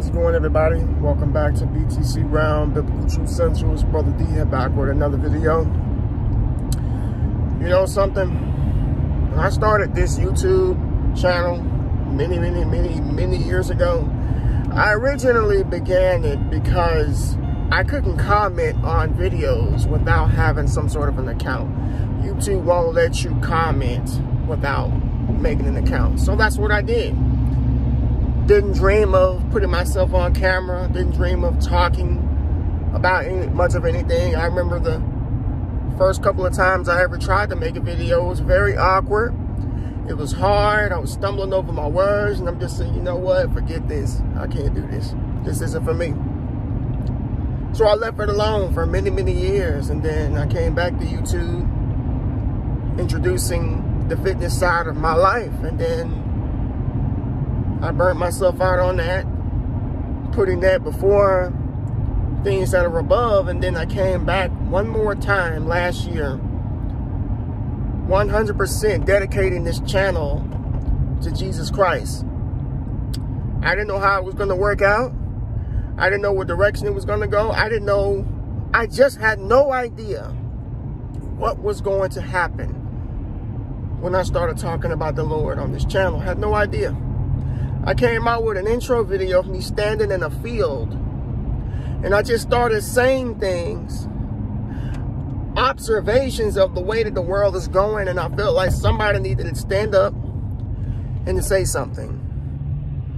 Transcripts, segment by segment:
How's it going, everybody? Welcome back to BTC Round Biblical Truth Centrals. Brother D here back with another video. You know something? When I started this YouTube channel many, many, many, many years ago, I originally began it because I couldn't comment on videos without having some sort of an account. YouTube won't let you comment without making an account. So that's what I did didn't dream of putting myself on camera. Didn't dream of talking about any, much of anything. I remember the first couple of times I ever tried to make a video. It was very awkward. It was hard. I was stumbling over my words. And I'm just saying, you know what? Forget this. I can't do this. This isn't for me. So I left it alone for many, many years. And then I came back to YouTube introducing the fitness side of my life. And then I burnt myself out on that, putting that before things that are above, and then I came back one more time last year, 100% dedicating this channel to Jesus Christ. I didn't know how it was going to work out. I didn't know what direction it was going to go. I didn't know. I just had no idea what was going to happen when I started talking about the Lord on this channel. I had no idea. I came out with an intro video of me standing in a field. And I just started saying things, observations of the way that the world is going. And I felt like somebody needed to stand up and to say something.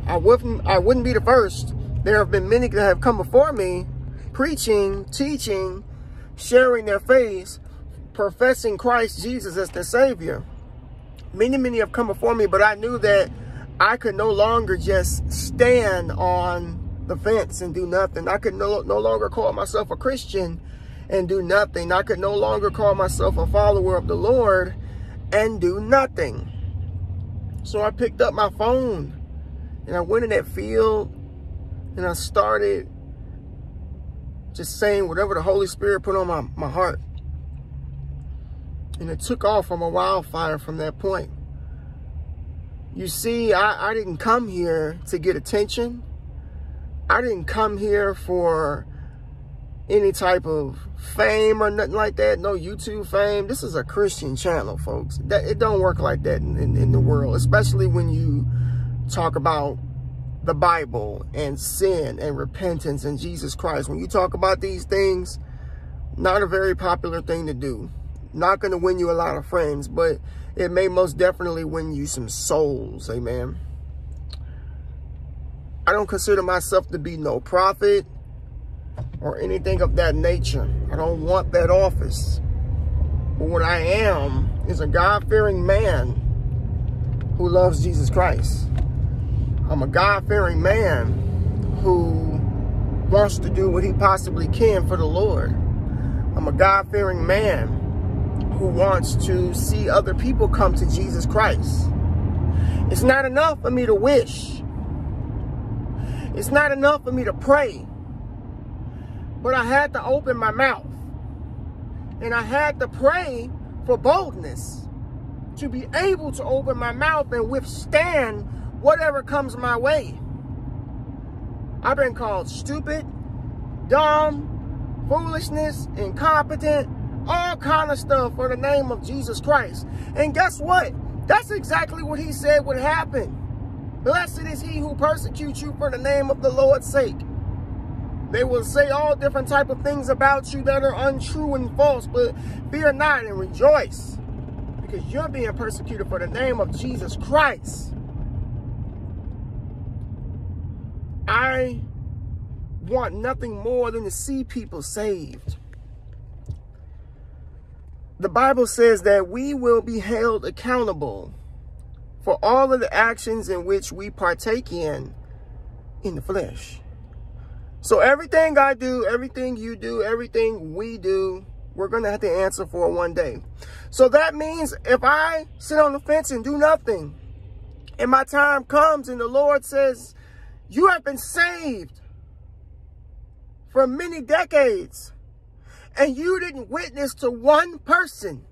I wouldn't, I wouldn't be the first. There have been many that have come before me preaching, teaching, sharing their faith, professing Christ Jesus as their Savior. Many, many have come before me, but I knew that I could no longer just stand on the fence and do nothing. I could no, no longer call myself a Christian and do nothing. I could no longer call myself a follower of the Lord and do nothing. So I picked up my phone and I went in that field and I started just saying whatever the Holy Spirit put on my, my heart. And it took off from a wildfire from that point. You see, I, I didn't come here to get attention. I didn't come here for any type of fame or nothing like that. No YouTube fame. This is a Christian channel, folks. That It don't work like that in, in, in the world, especially when you talk about the Bible and sin and repentance and Jesus Christ. When you talk about these things, not a very popular thing to do. Not going to win you a lot of friends, but it may most definitely win you some souls. Amen. I don't consider myself to be no prophet or anything of that nature. I don't want that office. But what I am is a God-fearing man who loves Jesus Christ. I'm a God-fearing man who wants to do what he possibly can for the Lord. I'm a God-fearing man who wants to see other people come to Jesus Christ. It's not enough for me to wish. It's not enough for me to pray. But I had to open my mouth. And I had to pray for boldness to be able to open my mouth and withstand whatever comes my way. I've been called stupid, dumb, foolishness, incompetent, all kind of stuff for the name of Jesus Christ. And guess what? That's exactly what he said would happen. Blessed is he who persecutes you for the name of the Lord's sake. They will say all different type of things about you that are untrue and false, but fear not and rejoice because you're being persecuted for the name of Jesus Christ. I want nothing more than to see people saved the Bible says that we will be held accountable for all of the actions in which we partake in in the flesh. So everything I do, everything you do, everything we do, we're going to have to answer for one day. So that means if I sit on the fence and do nothing, and my time comes and the Lord says, you have been saved for many decades and you didn't witness to one person.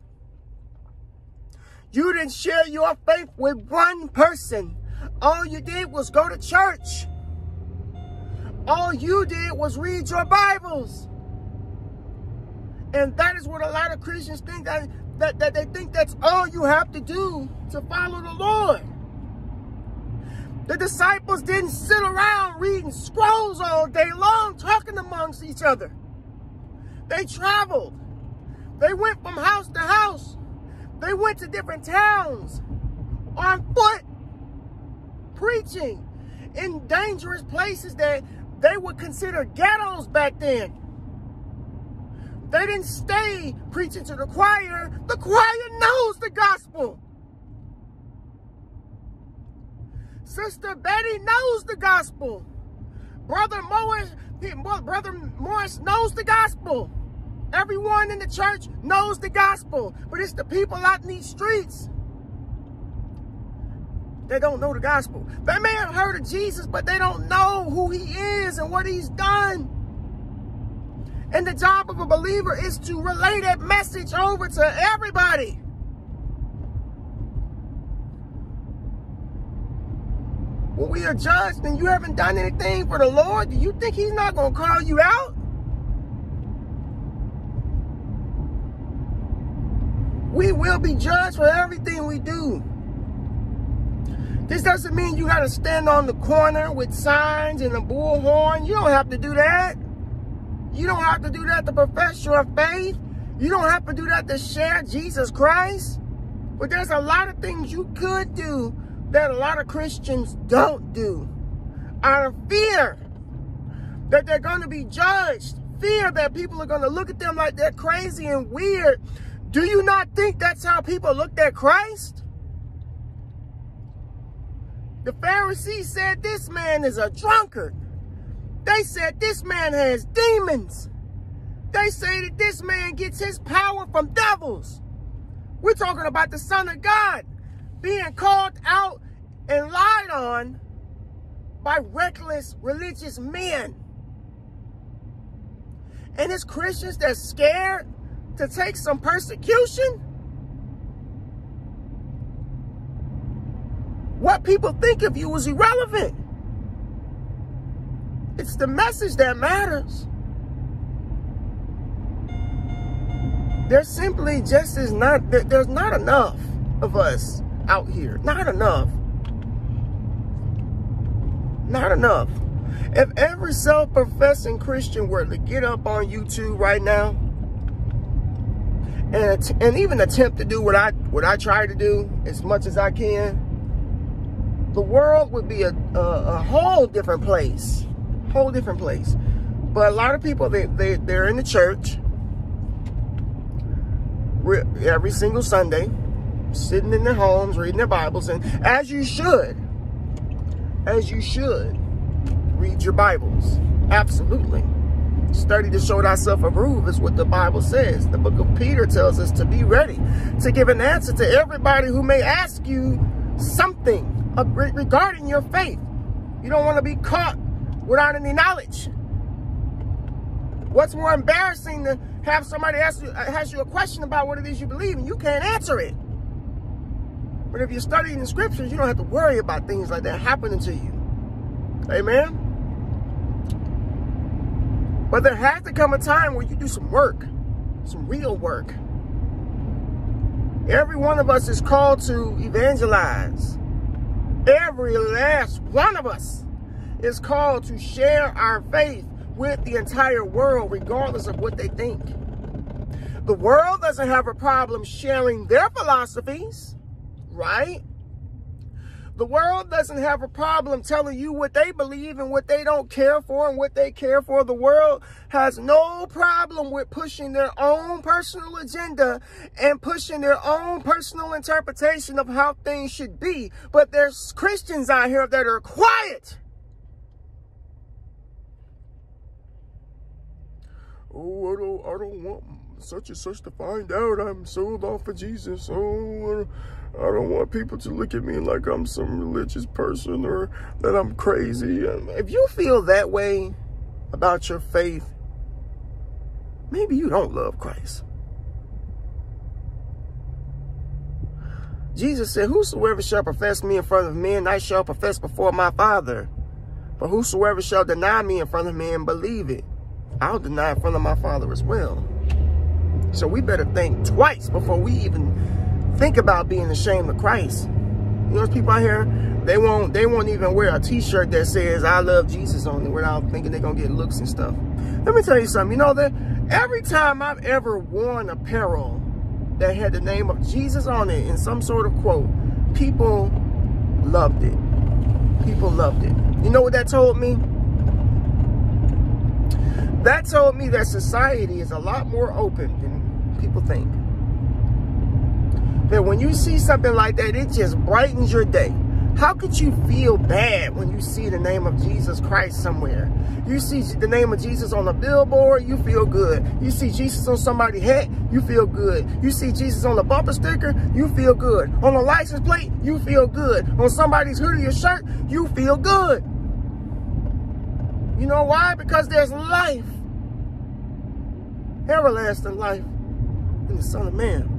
You didn't share your faith with one person. All you did was go to church. all you did was read your Bibles. And that is what a lot of Christians think that, that, that they think that's all you have to do to follow the Lord. The disciples didn't sit around reading scrolls all day long, talking amongst each other. They traveled. They went from house to house. They went to different towns on foot, preaching in dangerous places that they would consider ghettos back then. They didn't stay preaching to the choir. The choir knows the gospel. Sister Betty knows the gospel. Brother Morris, Brother Morris knows the gospel. Everyone in the church knows the gospel, but it's the people out in these streets that don't know the gospel. They may have heard of Jesus, but they don't know who he is and what he's done. And the job of a believer is to relay that message over to everybody. When we are judged and you haven't done anything for the Lord, do you think he's not going to call you out? We will be judged for everything we do. This doesn't mean you got to stand on the corner with signs and a bullhorn. You don't have to do that. You don't have to do that to profess your faith. You don't have to do that to share Jesus Christ. But there's a lot of things you could do that a lot of Christians don't do out of fear that they're going to be judged, fear that people are going to look at them like they're crazy and weird do you not think that's how people looked at Christ? The Pharisees said this man is a drunkard. They said this man has demons. They say that this man gets his power from devils. We're talking about the Son of God being called out and lied on by reckless religious men. And it's Christians that's scared to take some persecution? What people think of you is irrelevant. It's the message that matters. There simply just is not, there's not enough of us out here. Not enough. Not enough. If every self-professing Christian were to get up on YouTube right now and and even attempt to do what I what I try to do as much as I can, the world would be a a, a whole different place, whole different place. But a lot of people they they they're in the church every single Sunday, sitting in their homes reading their Bibles, and as you should, as you should, read your Bibles, absolutely. Study to show thyself approved is what the Bible says. The book of Peter tells us to be ready to give an answer to everybody who may ask you something regarding your faith. You don't want to be caught without any knowledge. What's more embarrassing to have somebody ask you, uh, ask you a question about what it is you believe and you can't answer it. But if you're studying the scriptures, you don't have to worry about things like that happening to you. Amen? But there has to come a time where you do some work, some real work. Every one of us is called to evangelize. Every last one of us is called to share our faith with the entire world, regardless of what they think. The world doesn't have a problem sharing their philosophies, right? The world doesn't have a problem telling you what they believe and what they don't care for and what they care for. The world has no problem with pushing their own personal agenda and pushing their own personal interpretation of how things should be. But there's Christians out here that are quiet. Oh, I don't, I don't want such and such to find out I'm sold off for Jesus. Oh, I don't want people to look at me like I'm some religious person or that I'm crazy. Um, if you feel that way about your faith, maybe you don't love Christ. Jesus said, Whosoever shall profess me in front of men, I shall profess before my Father, But whosoever shall deny me in front of men, believe it, I'll deny in front of my Father as well. So we better think twice before we even think about being ashamed of Christ. You know, people out here, they won't they won't even wear a t-shirt that says I love Jesus on it without thinking they're gonna get looks and stuff. Let me tell you something, you know that every time I've ever worn apparel that had the name of Jesus on it in some sort of quote, people loved it. People loved it. You know what that told me? That told me that society is a lot more open than people think. That when you see something like that, it just brightens your day. How could you feel bad when you see the name of Jesus Christ somewhere? You see the name of Jesus on a billboard, you feel good. You see Jesus on somebody's hat, you feel good. You see Jesus on a bumper sticker, you feel good. On a license plate, you feel good. On somebody's hoodie or shirt, you feel good. You know why? Because there's life. Everlasting life in the Son of Man.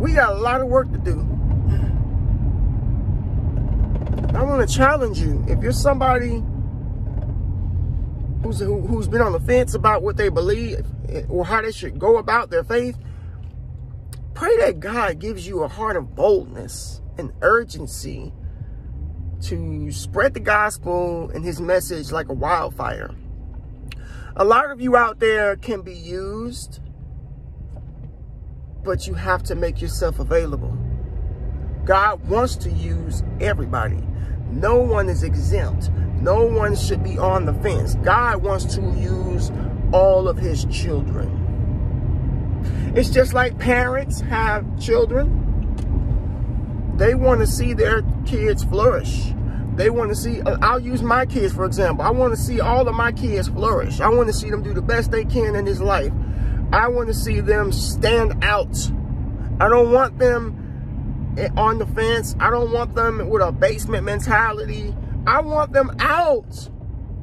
We got a lot of work to do. I want to challenge you. If you're somebody who's who, who's been on the fence about what they believe or how they should go about their faith, pray that God gives you a heart of boldness and urgency to spread the gospel and his message like a wildfire. A lot of you out there can be used, but you have to make yourself available. God wants to use everybody. No one is exempt. No one should be on the fence. God wants to use all of his children. It's just like parents have children. They want to see their kids flourish. They want to see, uh, I'll use my kids for example. I want to see all of my kids flourish. I want to see them do the best they can in this life. I want to see them stand out. I don't want them on the fence. I don't want them with a basement mentality. I want them out.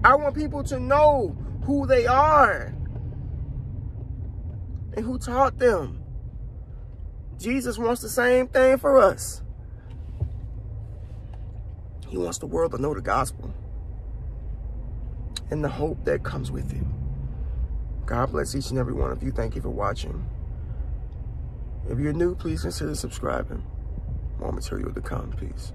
I want people to know who they are and who taught them. Jesus wants the same thing for us. He wants the world to know the gospel and the hope that comes with it. God bless each and every one of you. Thank you for watching. If you're new, please consider subscribing. More material to come. Peace.